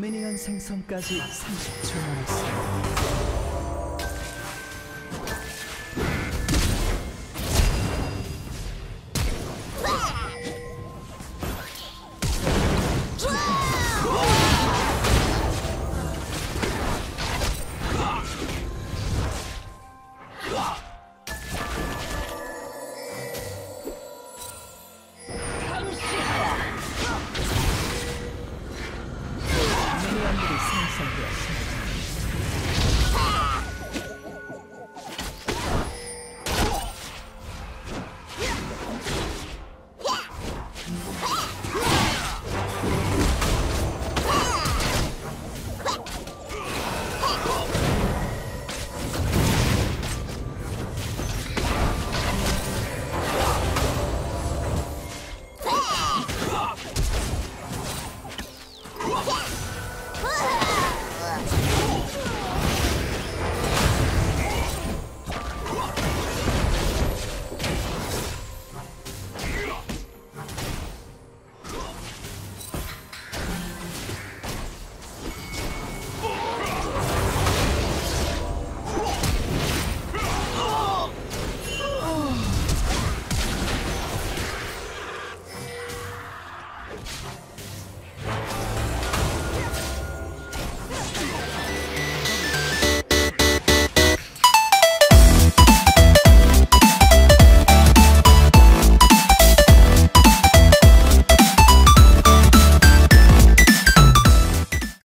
미니언 생성까지 30초 남았습니다. 그리스는 설.